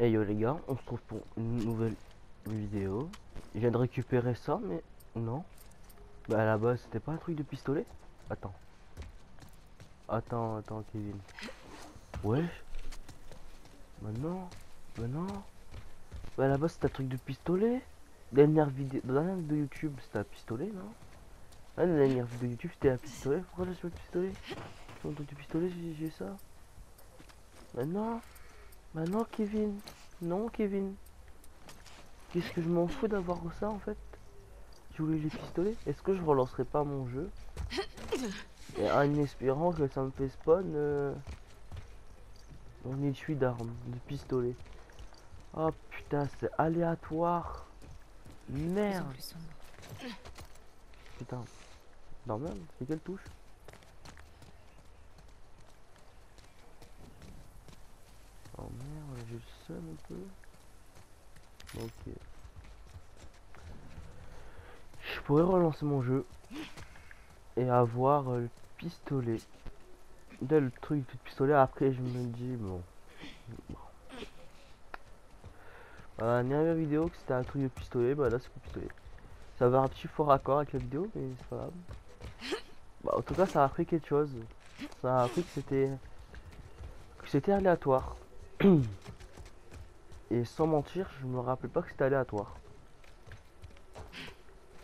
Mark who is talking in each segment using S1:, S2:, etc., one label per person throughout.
S1: Hey yo les gars, on se trouve pour une nouvelle vidéo. Je viens de récupérer ça, mais non. Bah à la base, c'était pas un truc de pistolet Attends. Attends, attends, Kevin. Ouais. Bah non. Bah à la base, c'était un truc de pistolet. Dernière vidéo, dans la dernière de YouTube, c'était un pistolet, non? Ah, la dernière vidéo de YouTube, c'était un pistolet. Pourquoi j'ai le pistolet? J'ai du pistolet, j'ai ça. Bah non. Bah non, Kevin. Non, Kevin. Qu'est-ce que je m'en fous d'avoir ça, en fait? Tu voulais les pistolets Est-ce que je relancerai pas mon jeu? Et en espérant que ça me fait spawn euh, mon étui d'armes, de pistolet. Oh putain, c'est aléatoire. Merde. Putain. Normal, c'est quelle touche Oh seum un peu. Ok. Je pourrais relancer mon jeu et avoir euh, le pistolet. Dès le truc du pistolet, après je me dis bon. Voilà, dernière vidéo que c'était un truc de pistolet, bah là c'est le pistolet. Ça va un petit fort raccord avec la vidéo, mais c'est pas grave. Bah, en tout cas, ça a appris quelque chose. Ça a appris que c'était que c'était aléatoire. Et sans mentir, je me rappelle pas que c'était aléatoire.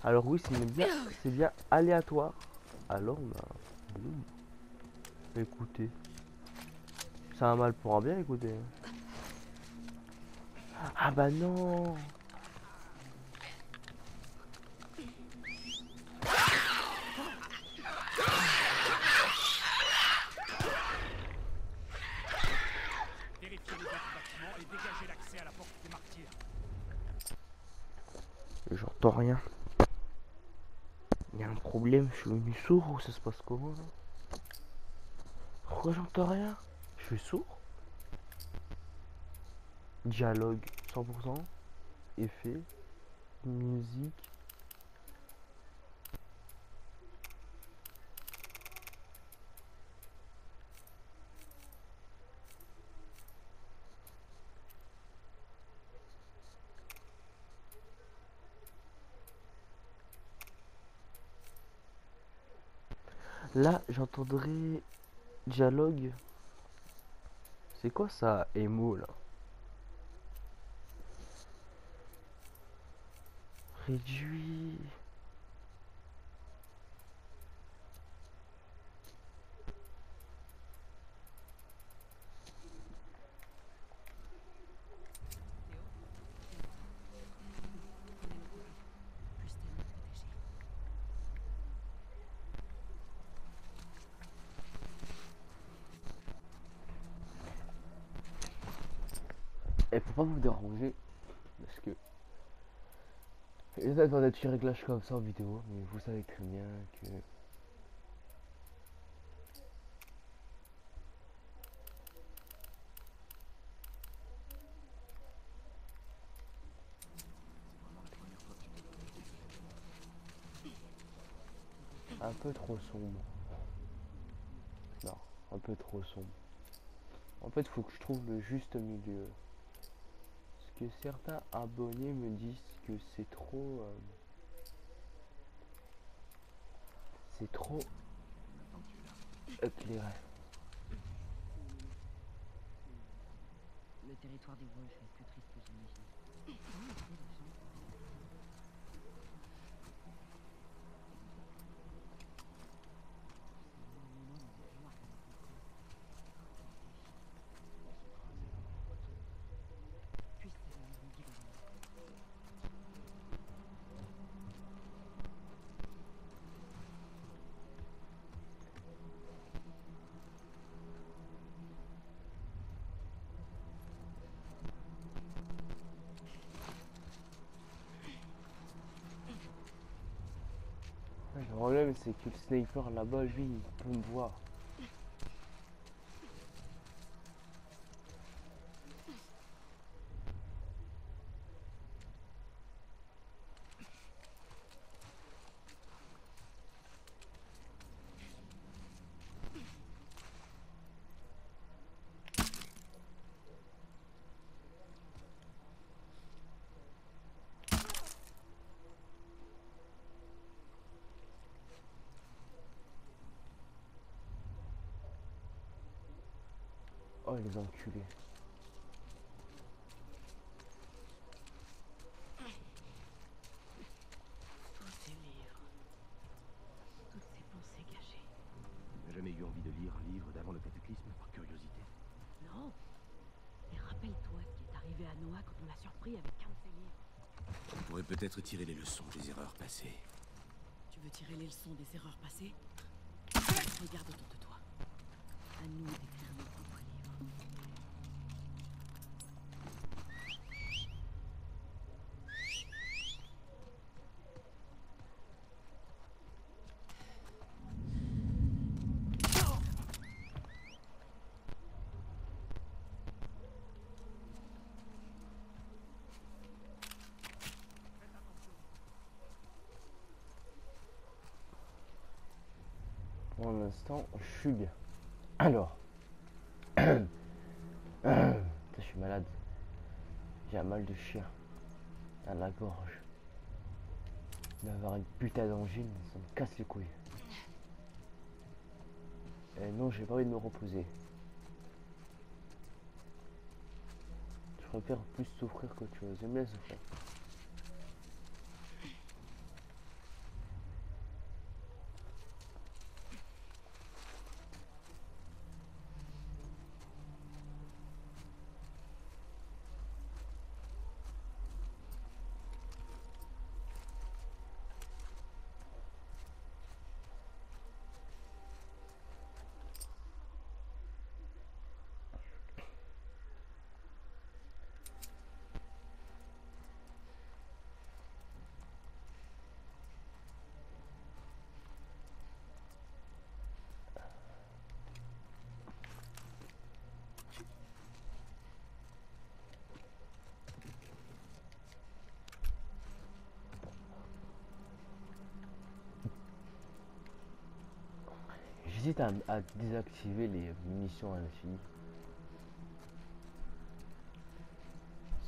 S1: Alors oui, c'est bien, c'est aléatoire. Alors, bah, écoutez, ça a mal pour un bien, écoutez. Ah bah non Rien. Il y a un problème, je suis venu sourd ou ça se passe comment là? Pourquoi j'entends rien? Je suis sourd? Dialogue 100%. Effet. Musique. Là, j'entendrai dialogue. C'est quoi ça, émo là? Réduit. Et faut pas vous déranger parce que il y a des petits comme ça en vidéo, mais vous savez très bien que un peu trop sombre. Non, un peu trop sombre. En fait, faut que je trouve le juste milieu que certains abonnés me disent que c'est trop euh, c'est trop éclairé.
S2: Le territoire des Wolves est plus triste que j'imagine.
S1: C'est que le sniper là-bas lui il peut me voir. Oh les enculés.
S2: Tous ces livres. Toutes ces pensées cachées.
S3: Tu n'as jamais eu envie de lire un livre d'avant le cataclysme par curiosité
S2: Non. Et rappelle-toi ce qui est arrivé à Noah quand on l'a surpris avec un de ses livres.
S3: On pourrait peut-être tirer les leçons des erreurs passées.
S2: Tu veux tirer les leçons des erreurs passées? Regarde autour de toi. À nous d'écrire nos propres livres.
S1: Pour l'instant, je suis bien. Alors. Je suis malade. J'ai un mal de chien. À la gorge. D'avoir une putain d'angine, ça me casse les couilles. Et non, j'ai pas envie de me reposer. Je préfère plus souffrir qu'autre chose. J'aime bien souffrir. J'hésite à, désactiver les munitions à l'infini.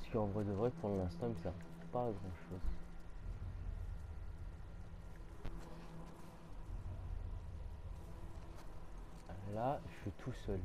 S1: Ce qui en vrai de vrai pour l'instant il me sert pas à grand chose. Là, je suis tout seul.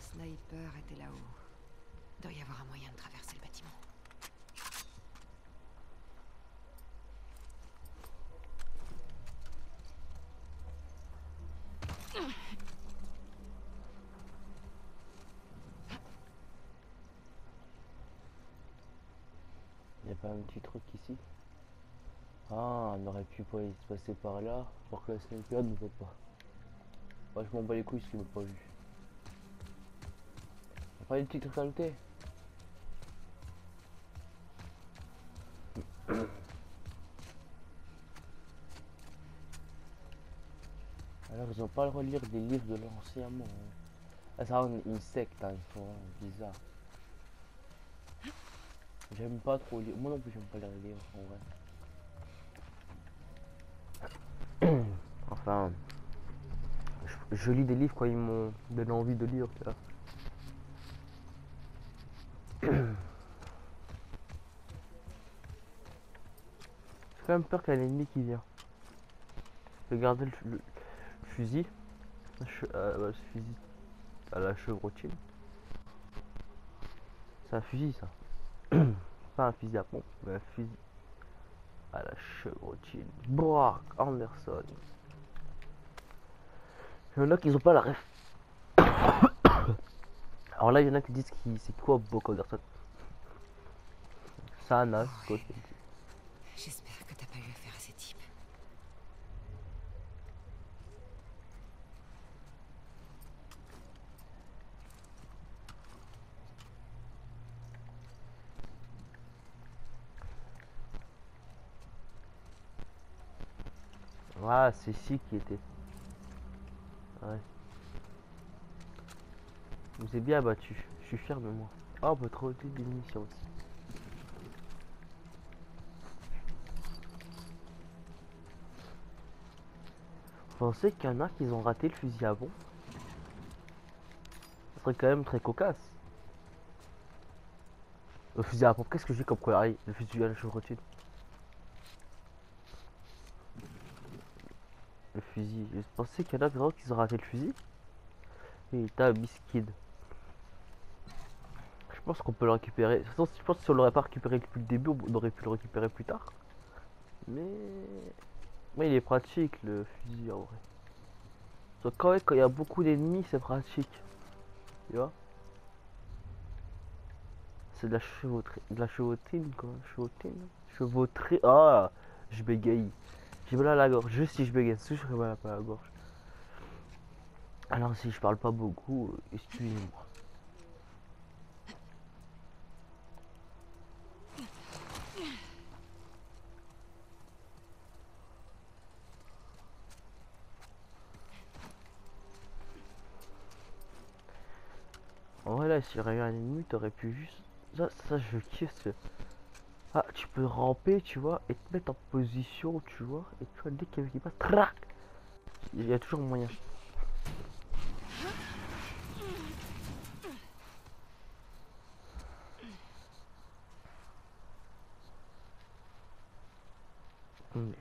S2: Sniper était là-haut. Doit y avoir un moyen de traverser le bâtiment.
S1: Il n'y a pas un petit truc ici? Ah, on aurait pu pas se passer par là pour que la sniper ne voit pas. Moi je m'en bats les couilles s'il m'a pas vu. Regardez une petite qualité. Alors ils ont pas le relire des livres de l'ancien monde. Hein. Ah, ça rend une secte, hein, hein, bizarre. J'aime pas trop lire. Moi non plus j'aime pas les livres en vrai. enfin, je, lis des livres quand ils m'ont donné envie de lire. Quand même peur qu'il y ait qui vient. Regardez le, le- le fusil. Le euh, fusil à la chevrotine. C'est un fusil ça. Pas un fusil à pompe, mais un fusil à la chevrotine. Brock Anderson. Il y en a qui ont pas la ref. Alors là, il y en a qui disent qui c'est quoi Brock Anderson? Ça, quoi.
S4: J'espère que t'as pas eu affaire à ces types.
S1: Ah, c'est ici qui était. Ouais. Vous avez bien battu. Je suis fier de moi. Oh, on peut trouver des munitions aussi. Vous pensez qu'il y en a qui ont raté le fusil à bombe Ce serait quand même très cocasse. Le fusil à pompe, qu'est-ce que j'ai comme connerie Le fusil à la chevrotine. Je pensais qu'il y en a vraiment qui ont raté le fusil. Et t'as biscuit. Je pense qu'on peut le récupérer. De toute façon, je pense que si on l'aurait pas récupéré depuis le début, on aurait pu le récupérer plus tard. Mais. Mais il est pratique le fusil en vrai. Donc quand même, quand il y a beaucoup d'ennemis, c'est pratique. Tu vois? C'est de la chevauterie. De la chevautine quoi. Chevautine. Ah Je bégaye. J'ai mal à la gorge. Juste si je bégaye, si je mal à la gorge. Alors si je parle pas beaucoup, euh, excusez-moi. En vrai là, s'il y eu un ennemi, t'aurais pu juste... Ça, ça je kiffe. Ah, tu peux ramper, tu vois, et te mettre en position, tu vois, et tu vois, dès qu'il y a passe, trac Il y a toujours moyen. Hmm.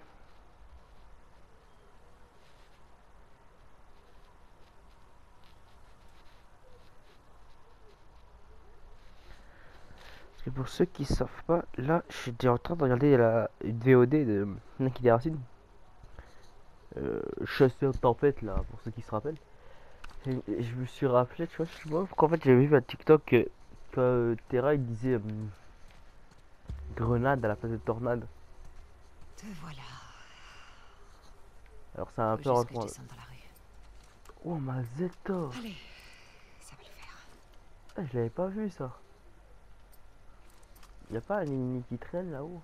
S1: Et pour ceux qui savent pas, là j'étais en train de regarder la VOD de Naki Racine. Euh, Chasseur de tempête là, pour ceux qui se rappellent. Et, et je me suis rappelé, tu vois, je pas, qu'en fait j'avais vu un TikTok que, que euh, Terra il disait euh, grenade à la place de tornade.
S4: Te voilà.
S1: Alors ça a un peu
S4: je rue.
S1: Oh ma Zeta
S4: Allez, ça va le faire.
S1: Ah, Je l'avais pas vu ça. Y a pas un ennemi qui traîne là-haut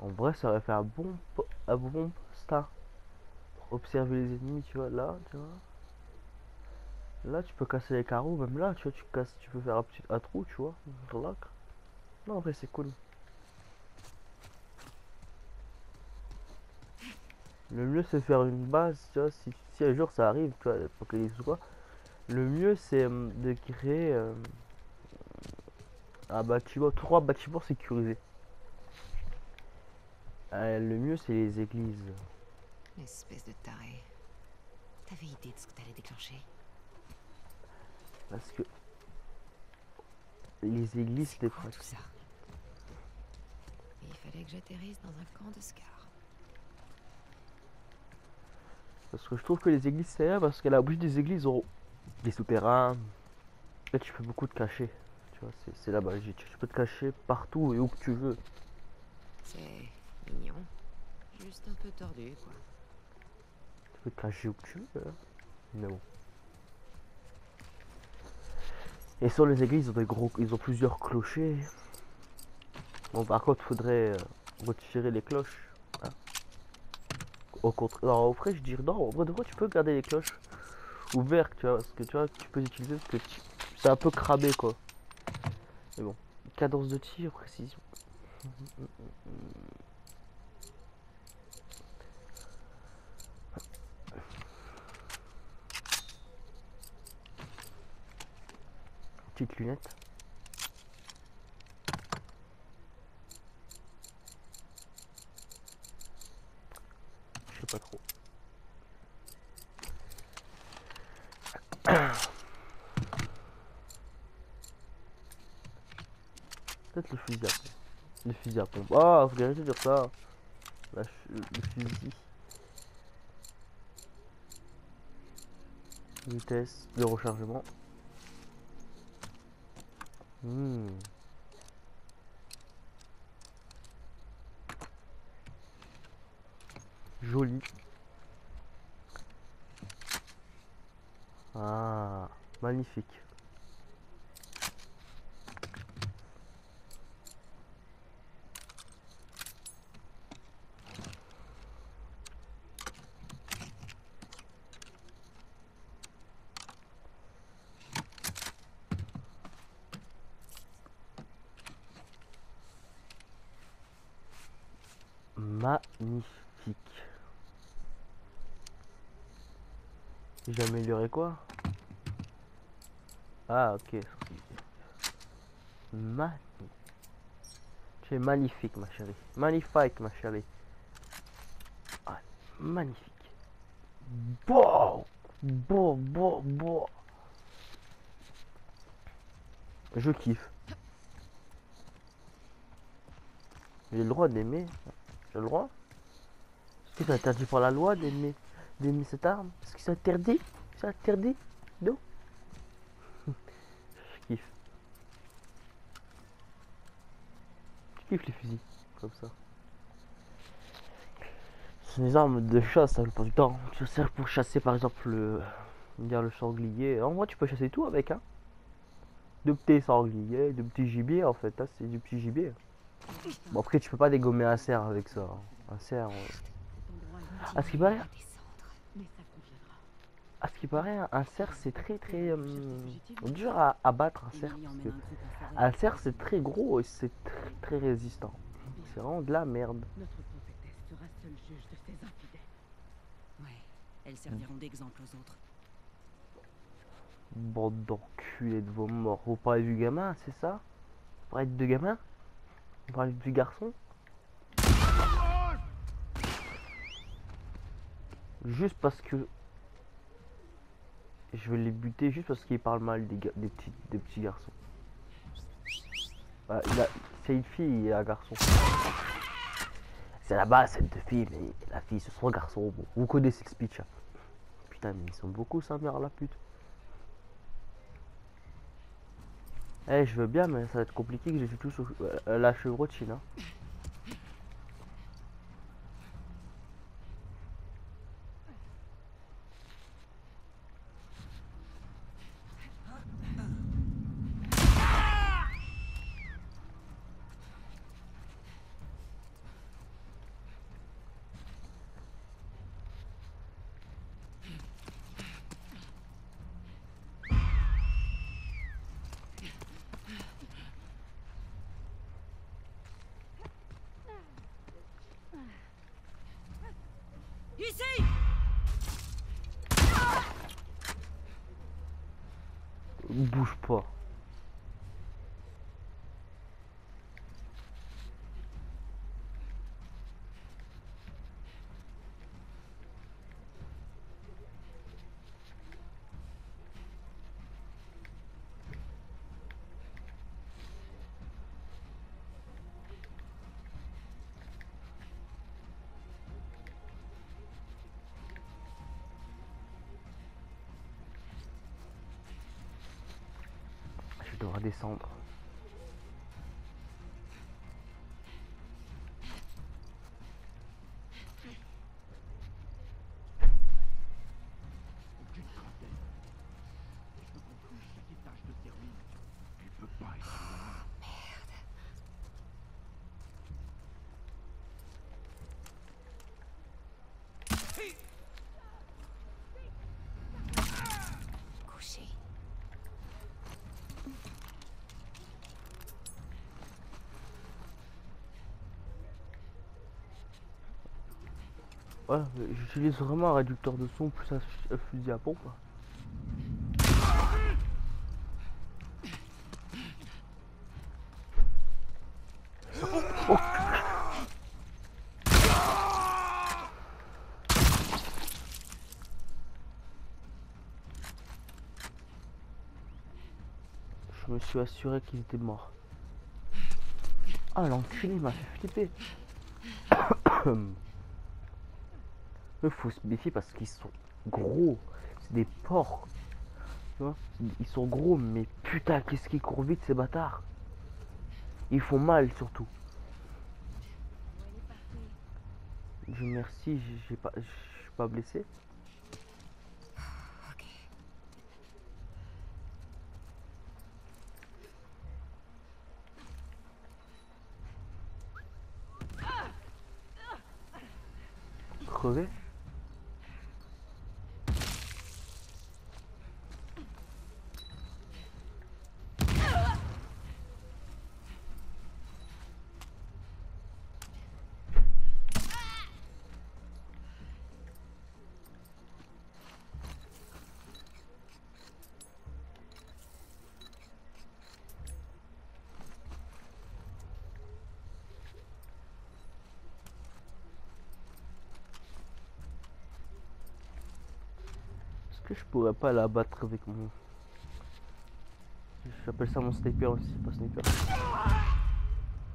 S1: En vrai, ça aurait fait un bon, un bon. Pour observer les ennemis, tu vois, là, tu vois. Là, tu peux casser les carreaux, même là, tu vois, tu casses, tu peux faire un petit un trou, tu vois. Là. Non, en vrai, c'est cool. Le mieux, c'est faire une base, tu vois, si, si un jour ça arrive, tu vois, l'apocalypse ou quoi. Le mieux, c'est euh, de créer euh, un bâtiment, trois bâtiments sécurisés. Euh, le mieux, c'est les églises.
S4: Espèce de taré. T'avais idée de ce que t'allais déclencher?
S1: Parce que les églises,
S4: C'est
S1: c'est
S4: quoi tout ça? Et Il fallait que j'atterrisse dans un camp de Scar.
S1: Parce que je trouve que les églises, c'est bien parce qu'à la bouche des églises, ont des souterrains. Là, tu peux beaucoup te cacher. Tu vois, c'est- la magie. Tu peux te cacher partout et où que tu veux.
S4: C'est mignon. Juste un peu tordu, quoi.
S1: Tu peux te cacher où que tu veux. hein. Mais bon. Et sur les églises, ils ont, des gros, ils ont plusieurs clochers. Bon, par contre, faudrait. euh, retirer les cloches. hein. Au contraire, au vrai, je dis non, en vrai de vrai, tu peux garder les cloches ouvertes, tu vois, parce que tu vois, tu peux utiliser parce que tu- c'est un peu cramé quoi. Mais bon, cadence de tir, précision. Petite lunette. Je sais pas trop. Peut-être le fusil à pompe. Le fusil à pompe. Ah, faut arrêter de dire ça. Le fusil. Vitesse de rechargement. Hmm. Joli. Ah, magnifique. Quoi? Ah ok. Magnifique. Tu es magnifique ma chérie. Magnifique ma chérie. Ah, magnifique. Bon Bon, bon, bon Je kiffe. J'ai le droit d'aimer. J'ai le droit? Est-ce que c'est interdit par la loi d'aimer d'aimer cette arme? Est-ce que c'est interdit? C'est interdit Non Je kiffe. Je kiffe les fusils, comme ça. C'est des armes de chasse la plupart du temps. Tu sers pour chasser par exemple le, le sanglier. En vrai tu peux chasser tout avec hein. De petits sangliers, de petits gibiers en fait. hein, c'est du petit gibier. Bon après tu peux pas dégommer un cerf avec ça. hein. Un cerf. euh, À ce qui paraît,
S4: ça.
S1: À ce qui paraît, un cerf c'est très très euh, dur à abattre un cerf. Parce que un cerf c'est très gros et c'est très très résistant. C'est vraiment de la merde.
S4: Notre prophétesse sera seule juge de ces infidèles. Ouais, elles serviront d'exemple aux autres.
S1: Bande d'enculés de vos morts. Vous parlez du gamin, c'est ça? Vous parlez de gamin? Vous parlez du garçon? Juste parce que je vais les buter juste parce qu'ils parlent mal des, des, petits, garçons. Bah, c'est une fille et un garçon. C'est là-bas, c'est deux filles, mais la fille ce sont un garçon. Bon, vous connaissez le speech. hein. Putain, mais ils sont beaucoup sa mère la pute. Eh, je veux bien, mais ça va être compliqué que j'ai tout sur euh, la chevrotine. Hein.
S4: Ici
S1: Bouge pas. Je dois descendre.
S3: Aucune trentaine. Je peux comprendre que ces tâches de service. Tu peux pas être loin.
S1: Ouais, mais j'utilise vraiment un réducteur de son plus un, fu- un fusil à pompe. Je me suis assuré qu'ils étaient morts. Ah l'enculé m'a fait flipper. Il faut se méfier parce qu'ils sont gros. C'est des porcs. Tu vois Ils sont gros, mais putain, qu'est-ce qu'ils courent vite ces bâtards. Ils font mal surtout. Je merci, j'ai- pas, je suis pas blessé. Crevé. Pourrais pas la battre avec mon... J'appelle ça mon sniper aussi, pas sniper.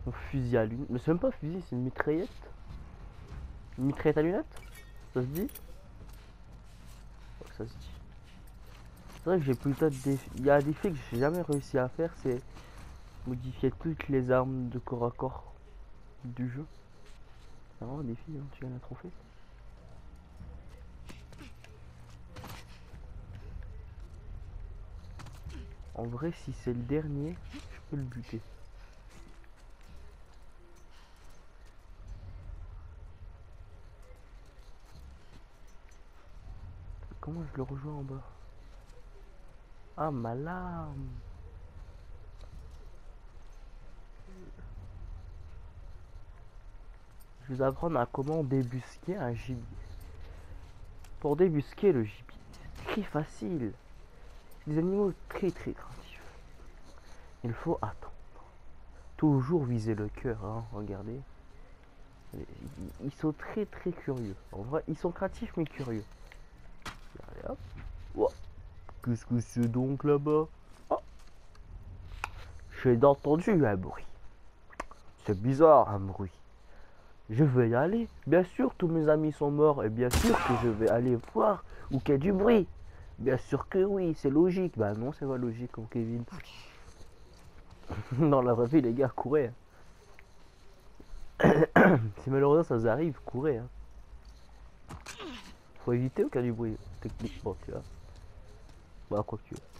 S1: Mon fusil à lunettes. Mais c'est même pas un fusil, c'est une mitraillette. Une mitraillette à lunettes Ça se dit Ouais, ça se dit. C'est vrai que j'ai plutôt de défis. Il y a un défi que j'ai jamais réussi à faire, c'est modifier toutes les armes de corps à corps du jeu. C'est vraiment un défi, tu gagnes un trophée. En vrai, si c'est le dernier, je peux le buter. Comment je le rejoins en bas? Ah, ma lame Je vais apprendre à comment débusquer un gibier. Pour débusquer le gibier, c'est très facile. Des animaux très très craintifs. Il faut attendre. Toujours viser le cœur, hein, regardez. Ils- sont très très curieux. En vrai, ils sont craintifs mais curieux. Qu'est-ce que c'est donc là-bas? Oh. J'ai entendu un bruit. C'est bizarre un bruit. Je vais y aller. Bien sûr, tous mes amis sont morts et bien sûr que je vais aller voir où qu'il y a du bruit. Bien sûr que oui, c'est logique. Bah non, c'est pas logique comme Kevin. Dans la vraie vie, les gars, courez. hein. si malheureusement ça vous arrive, courez. hein. Faut éviter au cas du bruit, techniquement, tu vois. Bah, quoi que tu veux.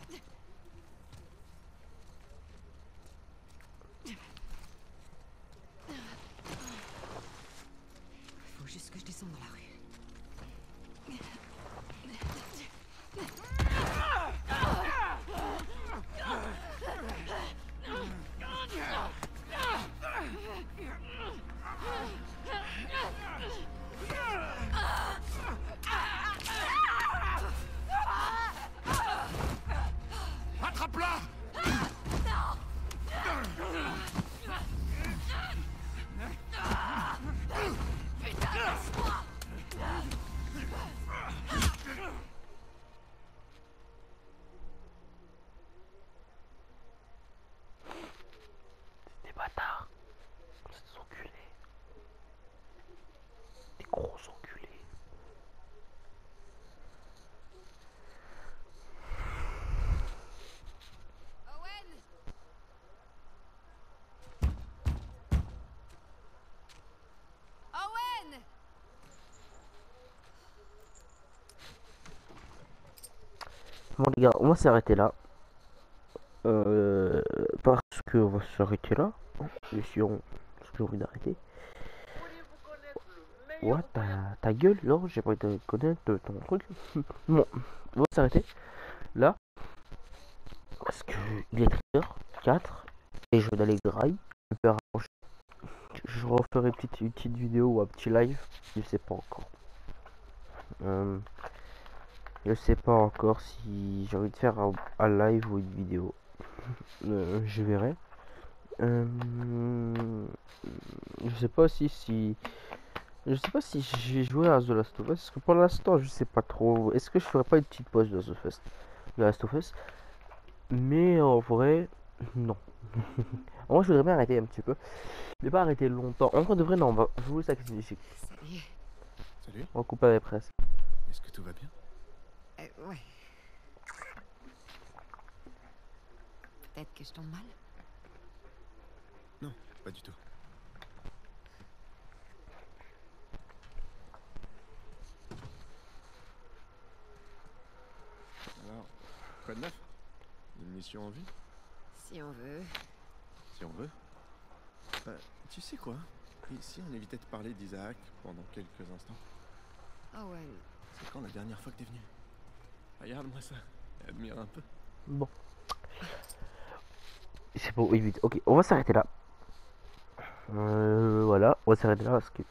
S1: Bon les gars, on va s'arrêter là. Euh, parce que on va s'arrêter là. Parce que j'ai envie d'arrêter. Ouais, ta, gueule, non, j'ai pas envie de connaître ton truc. bon, on va s'arrêter là. Parce que il est 13h04 et je vais aller graille. Je referai une petite, une petite vidéo ou un petit live, je sais pas encore. Euh, je sais pas encore si j'ai envie de faire un, un live ou une vidéo. Euh, je verrai. Euh, je sais pas aussi si. Je sais pas si j'ai joué à The Last of Us. Parce que pour l'instant, je sais pas trop. Est-ce que je ferais pas une petite pause de The Fest The Last of Us? Mais en vrai, non. Moi, je voudrais bien arrêter un petit peu. Mais pas arrêter longtemps. En vrai, de vrai, non. On va jouer ça. On.
S5: Salut,
S1: va couper avec presse.
S5: est-ce que tout va bien?
S4: Ouais. Peut-être que je tombe mal.
S5: Non, pas du tout. Alors, quoi de neuf? Une mission en vie?
S4: Si on veut.
S5: Si on veut? Euh, tu sais quoi? Si on évitait de parler d'Isaac pendant quelques instants
S4: Oh ouais.
S5: C'est quand la dernière fois que t'es venu? Regarde-moi ça. Admire un peu.
S1: Bon. C'est bon, oui, vite. Ok, on va s'arrêter là. Euh, voilà, on va s'arrêter là parce que.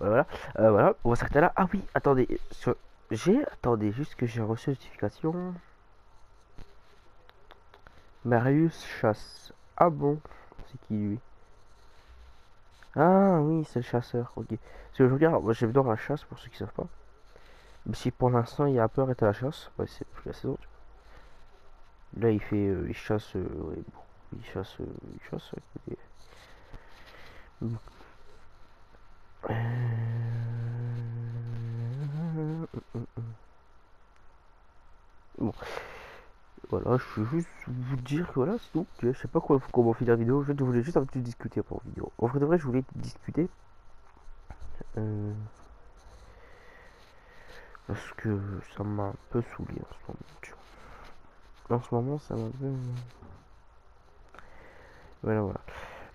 S1: Voilà. Euh, voilà, on va s'arrêter là. Ah oui, attendez. sur- J'ai. Attendez, juste que j'ai reçu une notification. Marius Chasse. Ah bon C'est qui lui? Ah oui, c'est le chasseur. Ok. Je regarde, moi j'aime dans la chasse pour ceux qui savent pas. Si pour l'instant il a peu arrêté la chasse. C'est plus la saison. Là il fait. euh, il chasse. euh, bon, il chasse. euh, il chasse. Euh, Bon. Voilà, je veux juste vous dire que voilà, tout. Je sais pas quoi, comment finir la vidéo. Je voulais juste un petit discuter pour vidéo. En vrai de vrai, je voulais discuter. Parce que ça m'a un peu saoulé en ce moment. En ce moment, ça m'a un peu. Voilà, voilà.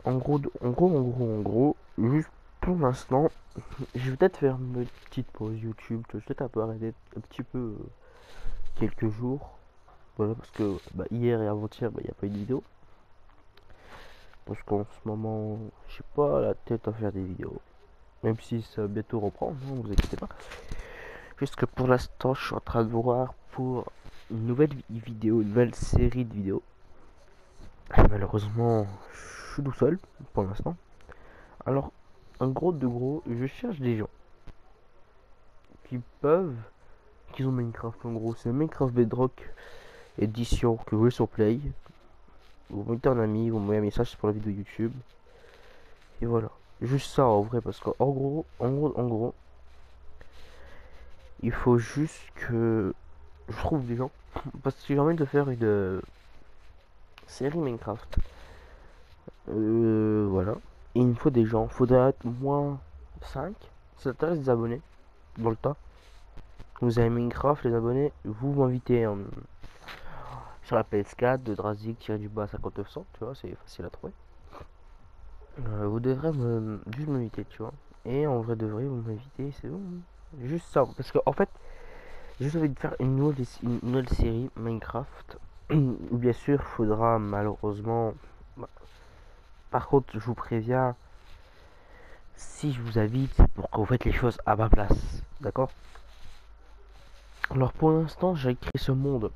S1: En gros, en gros, en gros, en gros, juste pour l'instant, je vais peut-être faire une petite pause YouTube. Je vais peut-être un peu arrêter un petit peu euh, quelques jours. Voilà, parce que bah, hier et avant-hier, bah, il n'y a pas eu de vidéo. Parce qu'en ce moment, j'ai pas la tête à faire des vidéos. Même si ça va bientôt reprendre, ne vous inquiétez pas. Juste que pour l'instant, je suis en train de voir pour une nouvelle vi- vidéo, une nouvelle série de vidéos. Malheureusement, je suis tout seul pour l'instant. Alors, en gros de gros, je cherche des gens qui peuvent, qui ont Minecraft. En gros, c'est Minecraft Bedrock édition que vous voulez sur Play. Vous mettez un ami, vous m'envoyez un message pour la vidéo YouTube. Et voilà. Juste ça en vrai, parce qu'en gros, en gros, en gros, il faut juste que je trouve des gens. Parce que j'ai envie de faire une euh, série Minecraft. Euh, voilà. Il me faut des gens. Faudrait être moins 5. Ça intéresse des abonnés? Dans le tas. Vous avez Minecraft, les abonnés, vous m'invitez sur la PS4 de Drazik tiré du bas 5900, tu vois, c'est facile à trouver. Euh, vous devrez me, juste m'inviter, tu vois. Et en vrai de vrai, vous m'invitez, c'est bon. Juste ça, parce que en fait, juste envie de faire une nouvelle, une nouvelle série Minecraft. Bien sûr, faudra malheureusement. bah, Par contre, je vous préviens, si je vous invite, c'est pour que vous faites les choses à ma place, d'accord? Alors pour l'instant, j'ai créé ce monde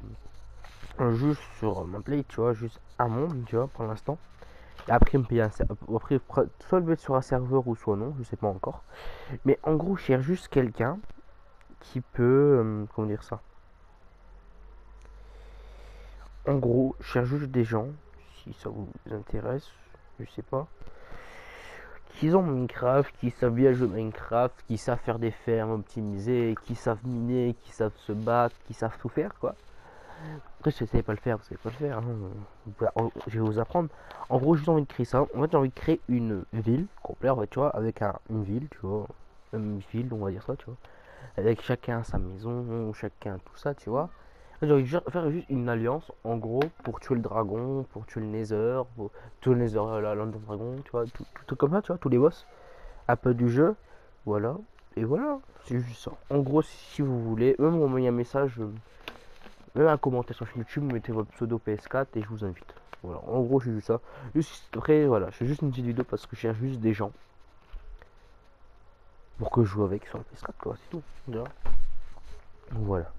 S1: euh, juste sur ma play, tu vois, juste un monde, tu vois, pour l'instant. Après, me payer un après, soit le mettre sur un serveur ou soit non, je sais pas encore. Mais en gros, je cherche juste quelqu'un qui peut, euh, comment dire ça? En gros, je cherche juste des gens, si ça vous intéresse, je sais pas, qui ont Minecraft, qui savent bien jouer Minecraft, qui savent faire des fermes optimisées, qui savent miner, qui savent se battre, qui savent tout faire, quoi. Après, si vous savez pas le faire, vous savez pas le faire. hein. Je vais vous apprendre. En gros, j'ai envie de créer ça. En fait, j'ai envie de créer une ville complète, tu vois, avec un, une ville, tu vois. Une ville, on va dire ça, tu vois. Avec chacun sa maison, chacun tout ça, tu vois. J'ai envie de faire juste une alliance, en gros, pour tuer le dragon, pour tuer le Nether, pour tuer le Nether, la London Dragon, tu vois, tout, comme ça, tu vois, tous les boss. Un peu du jeu, voilà. Et voilà, c'est juste ça. En gros, si vous voulez, même m'envoyer un message, euh, même un commentaire sur YouTube, mettez votre pseudo PS4 et je vous invite. Voilà, en gros, je fais juste ça. Juste après, voilà, je fais juste une petite vidéo parce que je cherche juste des gens pour que je joue avec sur le PS4, quoi, c'est tout. Voilà.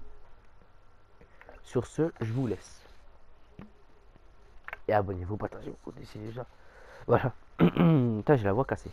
S1: Sur ce, je vous laisse. Et abonnez-vous, partagez, vous connaissez déjà. Voilà. Putain, j'ai la voix cassée.